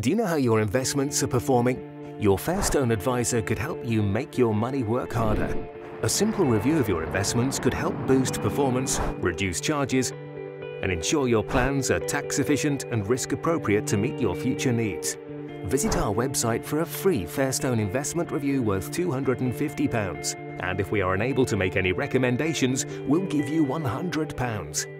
Do you know how your investments are performing? Your Fairstone advisor could help you make your money work harder. A simple review of your investments could help boost performance, reduce charges, and ensure your plans are tax efficient and risk appropriate to meet your future needs. Visit our website for a free Fairstone investment review worth £250. And if we are unable to make any recommendations, we'll give you £100.